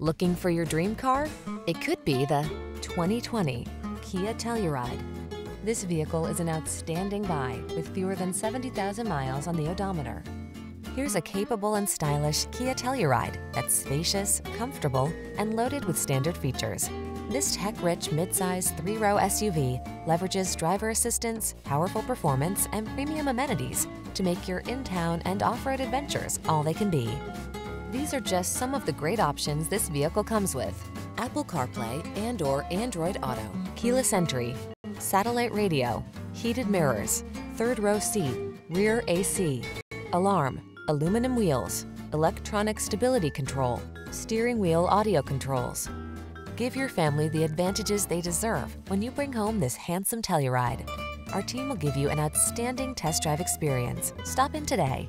Looking for your dream car? It could be the 2020 Kia Telluride. This vehicle is an outstanding buy with fewer than 70,000 miles on the odometer. Here's a capable and stylish Kia Telluride that's spacious, comfortable, and loaded with standard features. This tech-rich midsize three-row SUV leverages driver assistance, powerful performance, and premium amenities to make your in-town and off-road adventures all they can be. These are just some of the great options this vehicle comes with. Apple CarPlay and or Android Auto, keyless entry, satellite radio, heated mirrors, third row seat, rear AC, alarm, aluminum wheels, electronic stability control, steering wheel audio controls. Give your family the advantages they deserve when you bring home this handsome Telluride. Our team will give you an outstanding test drive experience. Stop in today.